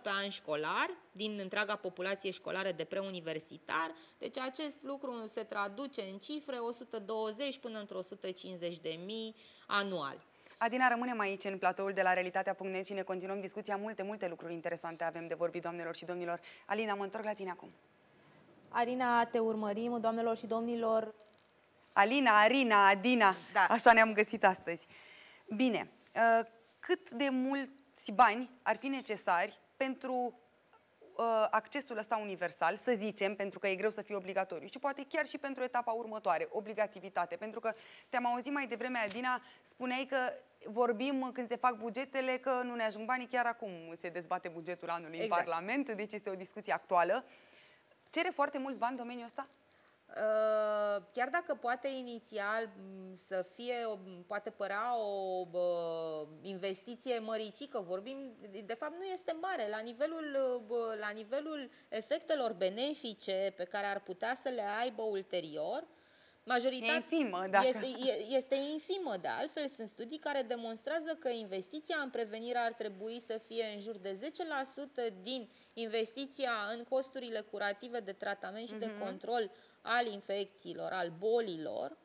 pe an școlar din întreaga populație școlară de preuniversitar. Deci acest lucru se traduce în cifre 120 până într 150 de mii anual. Adina, rămânem aici în platoul de la Realitatea.net și ne continuăm discuția. Multe, multe lucruri interesante avem de vorbit, doamnelor și domnilor. Alina, mă întorc la tine acum. Alina, te urmărim, doamnelor și domnilor. Alina, Arina, Adina, da. așa ne-am găsit astăzi. Bine, uh, cât de mulți bani ar fi necesari pentru uh, accesul ăsta universal, să zicem, pentru că e greu să fie obligatoriu și poate chiar și pentru etapa următoare, obligativitate. Pentru că te-am auzit mai devreme, Adina, spuneai că vorbim când se fac bugetele că nu ne ajung banii, chiar acum se dezbate bugetul anului exact. în Parlament, deci este o discuție actuală. Cere foarte mulți bani domeniul ăsta? Uh, chiar dacă poate inițial să fie, poate părea o investiție măricică, vorbim, de fapt nu este mare. La nivelul, la nivelul efectelor benefice pe care ar putea să le aibă ulterior, majoritatea e infimă, dacă... este, este infimă. De altfel, sunt studii care demonstrează că investiția în prevenire ar trebui să fie în jur de 10% din investiția în costurile curative de tratament și uh-huh. de mhm. control al infecțiilor, al bolilor,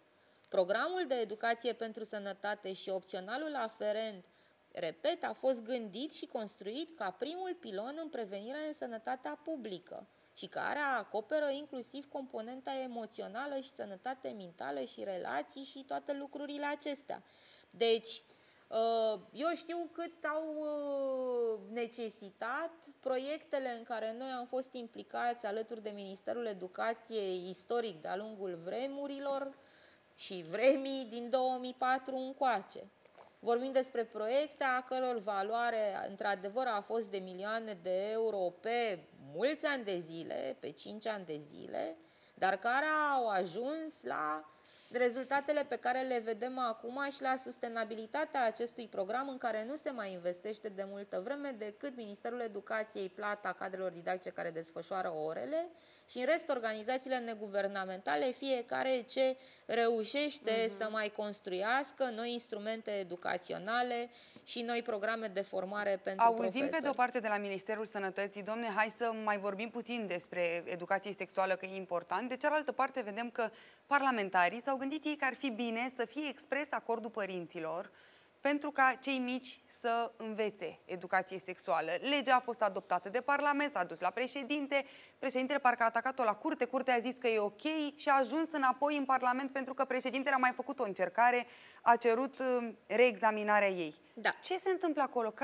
programul de educație pentru sănătate și opționalul aferent, repet, a fost gândit și construit ca primul pilon în prevenirea în sănătatea publică și care acoperă inclusiv componenta emoțională și sănătate mentală și relații și toate lucrurile acestea. Deci, uh, eu știu cât au uh, necesitat proiectele în care noi am fost implicați alături de Ministerul Educației istoric de-a lungul vremurilor, și vremii din 2004 încoace. Vorbim despre proiecte a căror valoare, într-adevăr, a fost de milioane de euro pe mulți ani de zile, pe 5 ani de zile, dar care au ajuns la rezultatele pe care le vedem acum și la sustenabilitatea acestui program în care nu se mai investește de multă vreme decât Ministerul Educației plata cadrelor didactice care desfășoară orele și în rest organizațiile neguvernamentale, fiecare ce reușește uh-huh. să mai construiască noi instrumente educaționale și noi programe de formare pentru Auzim profesori. pe de o parte de la Ministerul Sănătății, domne, hai să mai vorbim puțin despre educație sexuală, că e important. De cealaltă parte vedem că parlamentarii s-au gândit ei că ar fi bine să fie expres acordul părinților pentru ca cei mici să învețe educație sexuală. Legea a fost adoptată de Parlament, s-a dus la președinte, președintele parcă a atacat-o la curte, curtea a zis că e ok și a ajuns înapoi în Parlament pentru că președintele a mai făcut o încercare, a cerut uh, reexaminarea ei. Da. Ce se întâmplă acolo?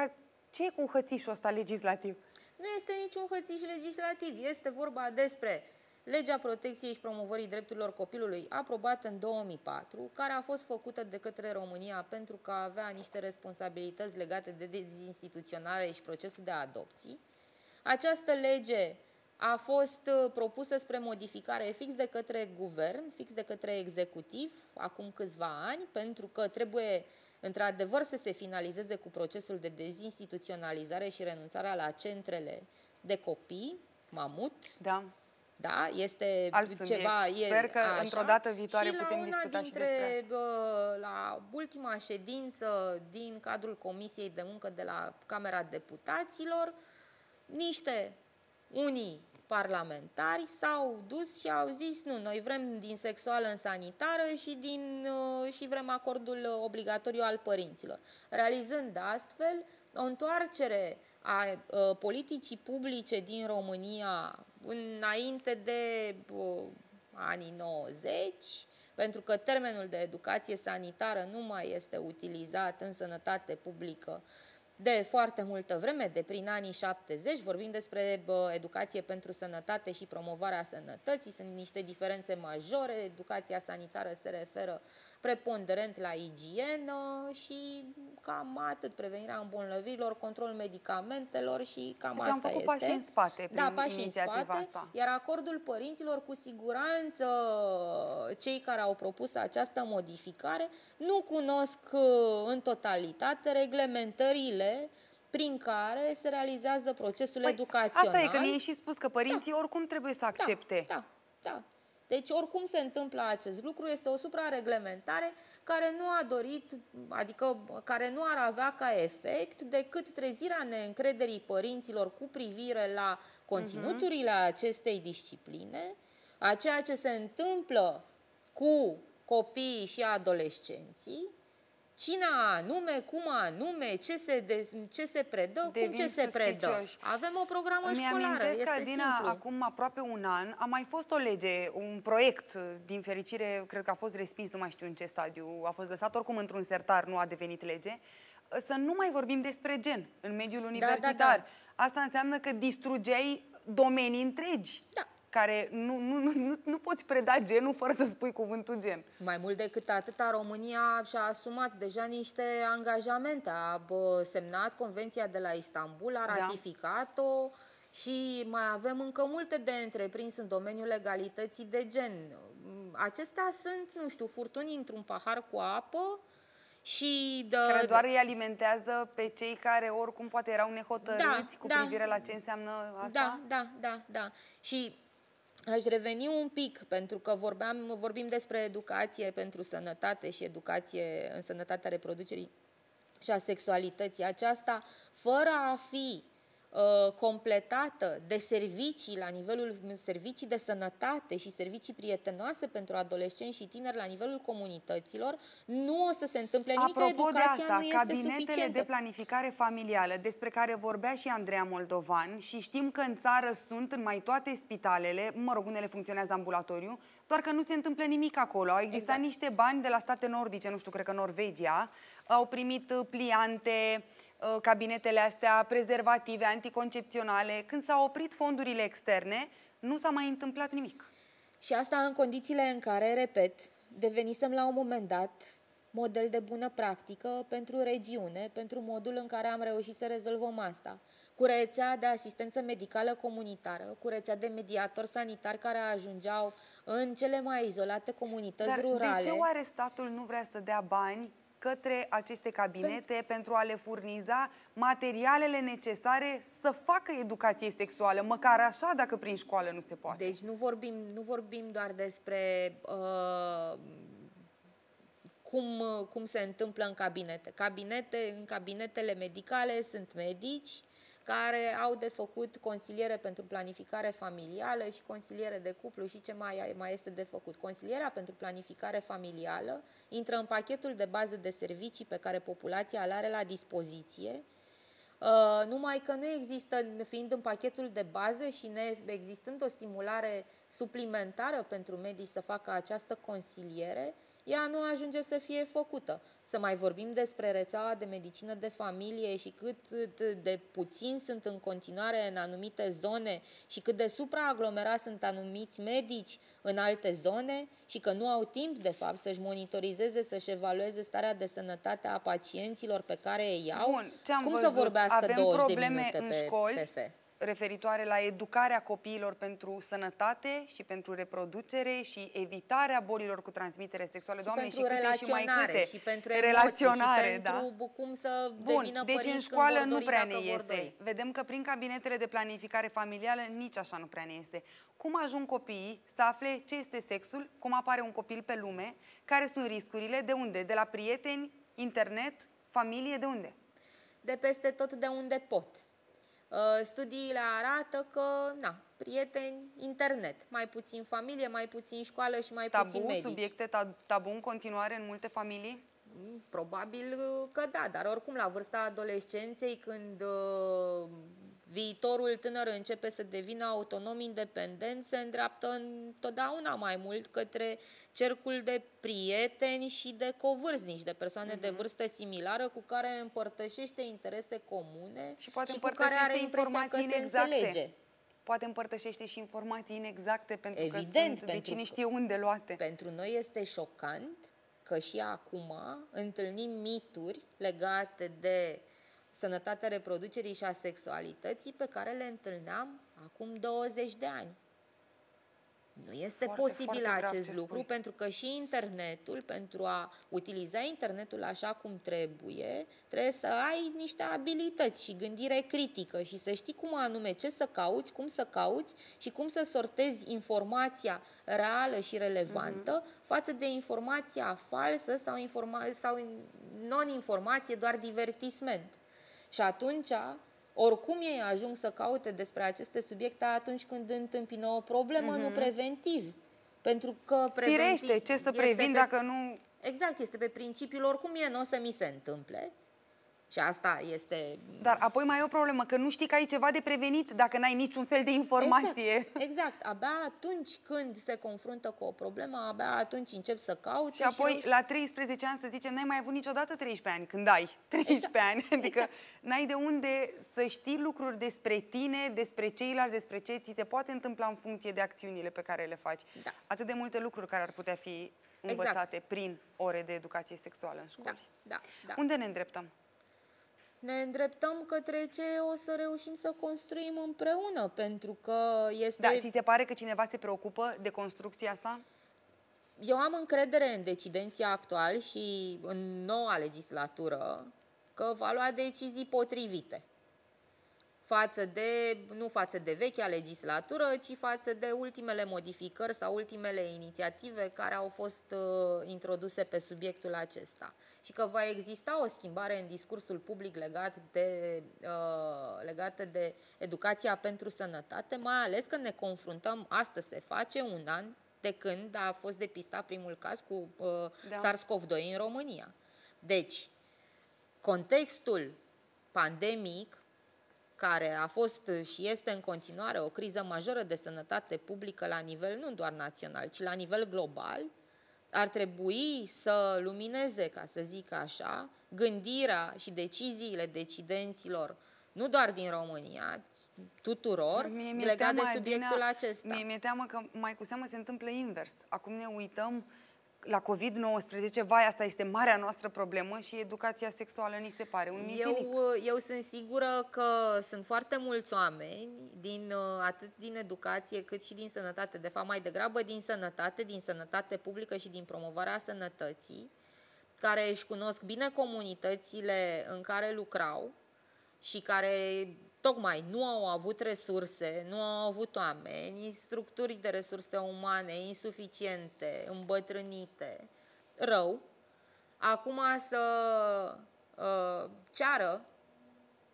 Ce e cu hățișul ăsta legislativ? Nu este niciun hățiș legislativ, este vorba despre Legea Protecției și Promovării Drepturilor Copilului, aprobată în 2004, care a fost făcută de către România pentru că avea niște responsabilități legate de dezinstituționare și procesul de adopții. Această lege a fost uh, propusă spre modificare fix de către guvern, fix de către executiv, acum câțiva ani, pentru că trebuie într-adevăr să se finalizeze cu procesul de dezinstituționalizare și renunțarea la centrele de copii, mamut, da. Da, este Alt ceva... E, Sper că într-o dată viitoare și putem discuta dintre, și despre asta. La ultima ședință din cadrul Comisiei de Muncă de la Camera Deputaților, niște unii parlamentari s-au dus și au zis nu, noi vrem din sexuală în sanitară și, din, uh, și vrem acordul obligatoriu al părinților. Realizând astfel o întoarcere a uh, politicii publice din România înainte de uh, anii 90, pentru că termenul de educație sanitară nu mai este utilizat în sănătate publică de foarte multă vreme, de prin anii 70, vorbim despre bă, educație pentru sănătate și promovarea sănătății, sunt niște diferențe majore, educația sanitară se referă preponderent la igienă și cam atât, prevenirea îmbolnăvirilor, controlul medicamentelor și cam deci asta am făcut este. pași în spate da, prin pași în spate, asta. iar acordul părinților cu siguranță cei care au propus această modificare nu cunosc uh, în totalitate reglementările prin care se realizează procesul păi, educațional. Asta e, că mi și spus că părinții da. oricum trebuie să accepte. Da, da, da. Deci oricum se întâmplă acest lucru, este o suprareglementare care nu a dorit, adică care nu ar avea ca efect decât trezirea neîncrederii părinților cu privire la conținuturile uh-huh. acestei discipline, a ceea ce se întâmplă cu copiii și adolescenții, cine anume, cum anume, ce se, de, ce se predă, Devin cum ce se predă. Avem o programă Îmi școlară, este Adina, simplu. acum aproape un an a mai fost o lege, un proiect, din fericire, cred că a fost respins, nu mai știu în ce stadiu, a fost lăsat oricum într-un sertar, nu a devenit lege, să nu mai vorbim despre gen în mediul universitar. Da, da, da. Asta înseamnă că distrugeai domenii întregi. Da care nu, nu, nu, nu poți preda genul fără să spui cuvântul gen. Mai mult decât atâta, România și-a asumat deja niște angajamente. A semnat Convenția de la Istanbul, a da. ratificat-o da. și mai avem încă multe de întreprins în domeniul legalității de gen. Acestea sunt, nu știu, furtuni într-un pahar cu apă și de, care doar îi alimentează pe cei care oricum poate erau nehotărâți da, cu da, privire la ce înseamnă asta? Da, da, da, da. Și Aș reveni un pic, pentru că vorbeam, vorbim despre educație pentru sănătate și educație în sănătatea reproducerii și a sexualității. Aceasta, fără a fi Uh, completată de servicii la nivelul servicii de sănătate și servicii prietenoase pentru adolescenți și tineri la nivelul comunităților, nu o să se întâmple nimic, Apropo educația de asta, nu este cabinetele suficientă. de planificare familială, despre care vorbea și Andreea Moldovan și știm că în țară sunt în mai toate spitalele, mă rog, unele funcționează ambulatoriu, doar că nu se întâmplă nimic acolo. Au existat exact. niște bani de la state nordice, nu știu, cred că Norvegia, au primit pliante, Uh, cabinetele astea, prezervative, anticoncepționale, când s-au oprit fondurile externe, nu s-a mai întâmplat nimic. Și asta în condițiile în care, repet, devenisem la un moment dat model de bună practică pentru regiune, pentru modul în care am reușit să rezolvăm asta. Cu rețea de asistență medicală comunitară, cu rețea de mediatori sanitari care ajungeau în cele mai izolate comunități Dar rurale. de ce oare statul nu vrea să dea bani către aceste cabinete pentru, pentru a le furniza materialele necesare să facă educație sexuală, măcar așa dacă prin școală nu se poate. Deci nu vorbim, nu vorbim doar despre uh, cum, cum se întâmplă în cabinete. Cabinete, în cabinetele medicale sunt medici care au de făcut consiliere pentru planificare familială și consiliere de cuplu și ce mai, mai este de făcut. Consilierea pentru planificare familială intră în pachetul de bază de servicii pe care populația îl are la dispoziție, Uh, numai că nu există, fiind în pachetul de bază și ne, existând o stimulare suplimentară pentru medici să facă această consiliere, ea nu ajunge să fie făcută. Să mai vorbim despre rețeaua de medicină de familie și cât de puțin sunt în continuare în anumite zone și cât de supraaglomerați sunt anumiți medici în alte zone și că nu au timp, de fapt, să-și monitorizeze, să-și evalueze starea de sănătate a pacienților pe care îi au. Bun, Cum văzut? să vorbească Avem 20 de minute în pe, școli, pe fe? Referitoare la educarea copiilor pentru sănătate și pentru reproducere și evitarea bolilor cu transmitere sexuală. Și Doamne, pentru și câte relaționare, și, mai câte. și pentru emoții, relaționare, și pentru da. cum să Bun, devină deci părinți în școală când vor nu dori, prea dacă ne vor este. dori. Vedem că prin cabinetele de planificare familială nici așa nu prea ne este. Cum ajung copiii să afle ce este sexul, cum apare un copil pe lume, care sunt riscurile, de unde? De la prieteni, internet, familie, de unde? De peste tot de unde pot. Uh, studiile arată că, na, prieteni, internet, mai puțin familie, mai puțin școală și mai tabu, puțin medici. subiecte tabu în continuare în multe familii? Mm, probabil uh, că da, dar oricum la vârsta adolescenței, când uh, viitorul tânăr începe să devină autonom independent, se îndreaptă întotdeauna mai mult către cercul de prieteni și de covârșnici, de persoane uh-huh. de mhm. vârstă similară cu care împărtășește interese comune și, poate și cu care are impresia că se înțelege. Poate împărtășește și informații inexacte pentru Evident, că sunt pentru, cine știe unde luate. Pentru noi este șocant că și acum întâlnim mituri legate de sănătatea reproducerii și a sexualității pe care le întâlneam acum 20 de ani. Nu este foarte, posibil foarte acest lucru spui. pentru că și internetul, pentru a utiliza internetul așa cum trebuie, trebuie să ai niște abilități și gândire critică și să știi cum anume ce să cauți, cum să cauți și cum să sortezi informația reală și relevantă uh-huh. față de informația falsă sau, informa- sau non-informație, doar divertisment. Și atunci, oricum ei ajung să caute despre aceste subiecte atunci când întâmpină o problemă, mm-hmm. nu mhm. preventiv. Pentru că preventiv Firește, ce să previn pe, dacă nu... Exact, este pe principiul oricum e, nu o să mi se întâmple. Și asta este... Dar apoi mai e o problemă, că nu știi că ai ceva de prevenit dacă n-ai niciun fel de informație. Exact, exact. Abia atunci când se confruntă cu o problemă, abia atunci încep să caute. Și apoi, și la 13 ani, să zicem, n-ai mai avut niciodată 13 ani, când ai 13 exact. ani. Adică exact. n-ai de unde să știi lucruri despre tine, despre ceilalți, despre ce ți se poate întâmpla în funcție de acțiunile pe care le faci. Da. Atât de multe lucruri care ar putea fi învățate exact. prin ore de educație sexuală în școli. Da, da, da. Unde ne îndreptăm? Ne îndreptăm către ce o să reușim să construim împreună, pentru că este... Da, ți se pare că cineva se preocupă de construcția asta? Eu am încredere în decidenții actuali și în noua legislatură că va lua decizii potrivite față de, nu față de vechea legislatură, ci față de ultimele modificări sau ultimele inițiative care au fost uh, introduse pe subiectul acesta. Și că va exista o schimbare în discursul public legat de, uh, legată de educația pentru sănătate, mai ales că ne confruntăm, astăzi se face un an de când a fost depistat primul caz cu uh, da. SARS-CoV-2 în România. Deci, contextul pandemic care a fost și este în continuare o criză majoră de sănătate publică la nivel nu doar național, ci la nivel global, ar trebui să lumineze, ca să zic așa, gândirea și deciziile decidenților nu doar din România, tuturor, mie, mie legat de subiectul bine, acesta. Mie mi-e teamă că mai cu seamă se întâmplă invers. Acum ne uităm la COVID-19, vai, asta este marea noastră problemă și educația sexuală ni se pare un eu, eu sunt sigură că sunt foarte mulți oameni, din, uh, atât din educație cât și din sănătate, de fapt mai degrabă din sănătate, din sănătate publică și din promovarea sănătății, care își cunosc bine comunitățile în care lucrau și care tocmai nu au avut resurse, nu au avut oameni, structuri de resurse umane insuficiente, îmbătrânite, rău, acum să uh, ceară,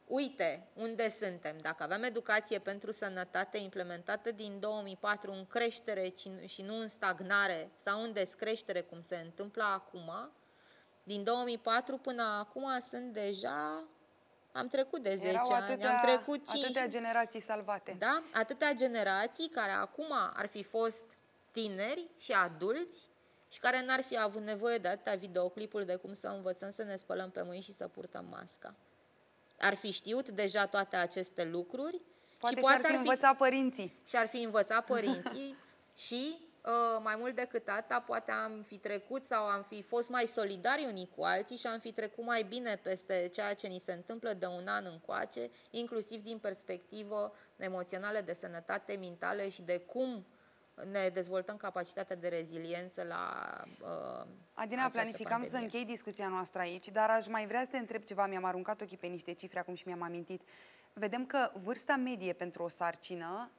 uite unde suntem, dacă avem educație pentru sănătate implementată din 2004 în creștere și nu în stagnare sau în descreștere, cum se întâmplă acum, din 2004 până acum sunt deja am trecut de 10 Erau ani, atâtea, am trecut 5. Atâtea generații salvate. Da, atâtea generații care acum ar fi fost tineri și adulți și care n-ar fi avut nevoie de atâtea videoclipuri de cum să învățăm să ne spălăm pe mâini și să purtăm masca. Ar fi știut deja toate aceste lucruri poate și poate ar fi, ar fi învățat părinții. Și ar fi învățat părinții și Uh, mai mult decât atâta, poate am fi trecut sau am fi fost mai solidari unii cu alții și am fi trecut mai bine peste ceea ce ni se întâmplă de un an încoace, inclusiv din perspectivă emoțională de sănătate mentală și de cum ne dezvoltăm capacitatea de reziliență la uh, Adina, planificam pandemie. să închei discuția noastră aici, dar aș mai vrea să te întreb ceva. Mi-am aruncat ochii pe niște cifre acum și mi-am amintit. Vedem că vârsta medie pentru o sarcină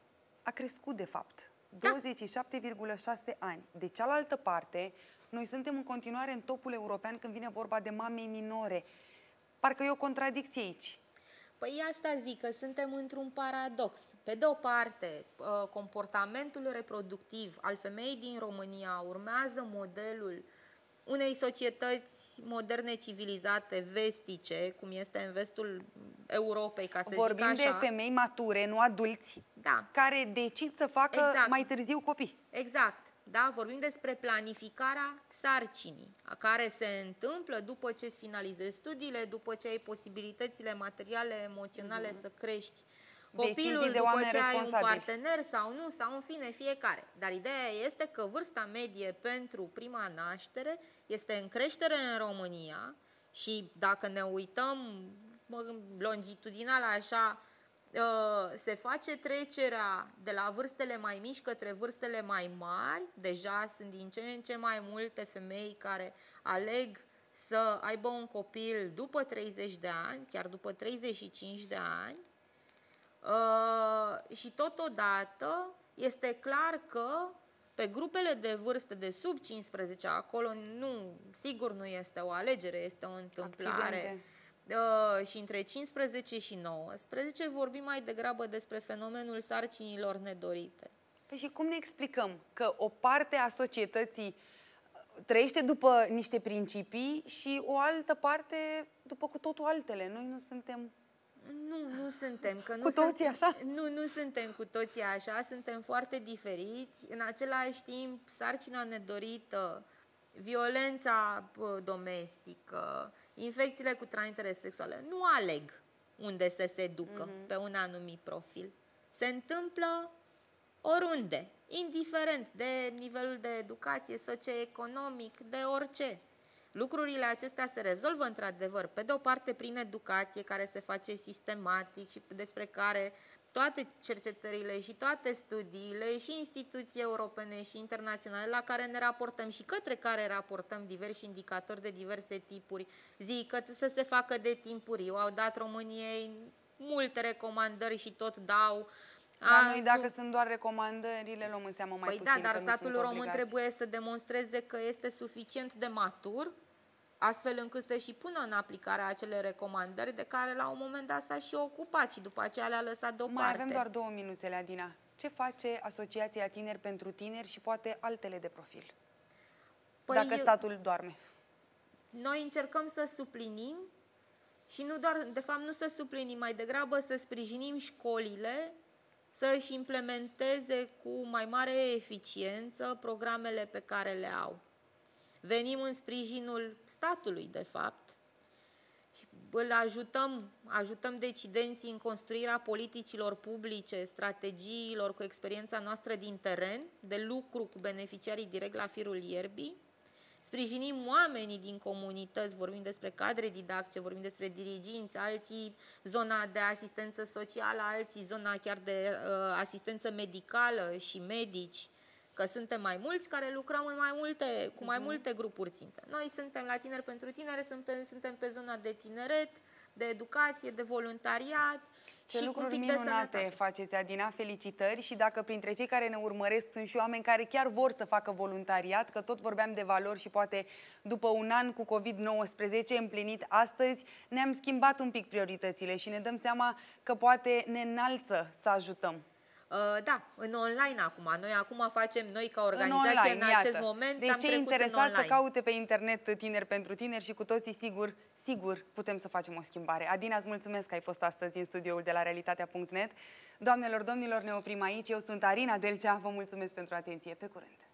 a crescut, de fapt. 27,6 ani. De cealaltă parte, noi suntem în continuare în topul european când vine vorba de mame minore. Parcă e o contradicție aici. Păi asta zic, că suntem într-un paradox. Pe de o parte, uh, comportamentul reproductiv al femeii din România urmează modelul unei societăți moderne, civilizate, vestice, cum este în vestul Europei, ca să Vorbim zic așa. Vorbim de femei mature, nu adulți, da. care decid să facă exact. mai târziu copii. Exact. Da? Vorbim despre planificarea sarcinii, a care se întâmplă după ce îți finalizezi studiile, după ce ai posibilitățile materiale, emoționale mm-hmm. să crești copilul de după ce ai un partener sau nu, sau în fine fiecare. Dar ideea este că vârsta medie pentru prima naștere este în creștere în România și dacă ne uităm longitudinal așa, ă, se face trecerea de la vârstele mai mici către vârstele mai mari. Deja sunt din ce în ce mai multe femei care aleg să aibă un copil după 30 de ani, chiar după 35 de ani. Uh, și totodată este clar că pe grupele de vârstă de sub 15, acolo nu, sigur nu este o alegere, este o întâmplare. Uh, și între 15 și 19 vorbim mai degrabă despre fenomenul sarcinilor nedorite. Păi și cum ne explicăm că o parte a societății trăiește după niște principii și o altă parte după cu totul altele? Noi nu suntem nu, nu suntem. Că nu cu toții sunt, așa? Nu, nu suntem cu toții așa, suntem foarte diferiți. În același timp, sarcina nedorită, violența domestică, infecțiile cu transmitere sexuale, nu aleg unde să se ducă mm-hmm. pe un anumit profil. Se întâmplă oriunde, indiferent de nivelul de educație socioeconomic, de orice. Lucrurile acestea se rezolvă într-adevăr, pe de o parte prin educație care se face sistematic și despre care toate cercetările și toate studiile și instituții europene și internaționale la care ne raportăm și către care raportăm diversi indicatori de diverse tipuri, zic că să se facă de timpuriu. Au dat României multe recomandări și tot dau dar noi dacă sunt doar recomandări, le luăm în seamă mai păi puțin. da, dar statul român obligați. trebuie să demonstreze că este suficient de matur astfel încât să și pună în aplicare acele recomandări de care la un moment dat s-a și ocupat și după aceea le-a lăsat deoparte. Mai avem doar două minuțele, Adina. Ce face Asociația Tineri pentru Tineri și poate altele de profil? Păi dacă statul doarme. Noi încercăm să suplinim și nu doar, de fapt nu să suplinim, mai degrabă să sprijinim școlile să își implementeze cu mai mare eficiență programele pe care le au. Venim în sprijinul statului, de fapt, și îl ajutăm, ajutăm decidenții în construirea politicilor publice, strategiilor cu experiența noastră din teren, de lucru cu beneficiarii direct la firul ierbii. Sprijinim oamenii din comunități, vorbim despre cadre didactice, vorbim despre diriginți, alții zona de asistență socială, alții zona chiar de uh, asistență medicală și medici, că suntem mai mulți care lucrăm în mai multe, cu mai mhm. multe grupuri țintă. Noi suntem la Tineri pentru Tinere, suntem pe zona de tineret, de educație, de voluntariat, ce și lucruri cu un pic minunate de sănătate. faceți, Adina, felicitări și dacă printre cei care ne urmăresc sunt și oameni care chiar vor să facă voluntariat, că tot vorbeam de valori și poate după un an cu COVID-19 împlinit astăzi, ne-am schimbat un pic prioritățile și ne dăm seama că poate ne înalță să ajutăm. Uh, da, în online acum. Noi acum facem, noi ca organizație, în, online, în acest iată. moment, deci am ce interesat să caute pe internet tineri pentru tineri și cu toții, sigur, sigur, putem să facem o schimbare. Adina, îți mulțumesc că ai fost astăzi în studioul de la Realitatea.net. Doamnelor, domnilor, ne oprim aici. Eu sunt Arina Delcea. Vă mulțumesc pentru atenție. Pe curând!